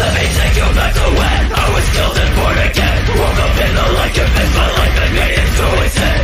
Let me take you back to when I was killed and born again. Woke up in the light, convinced my life had made it to its end.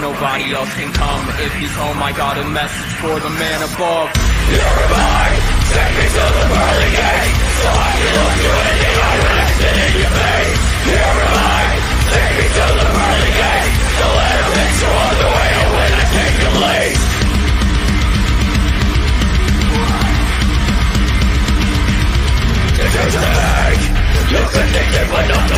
Nobody else can come. If he's home, I got a message for the man above. You're mine, take me to the pearly gate, so I can look you in the eye when I spit in your face. You're mine, take me to the pearly gate, so let a bitch on the way when I take your lead. This is the bank, you can think it, but not to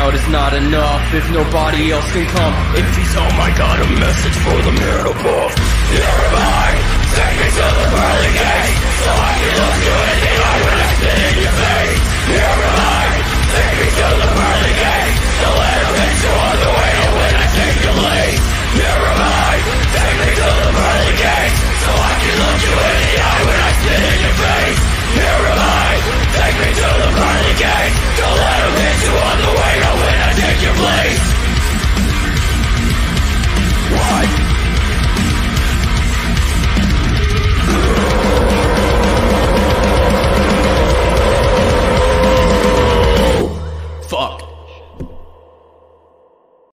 out is not enough if nobody else can come. If he's oh home, I got a message for the man above. You're take me to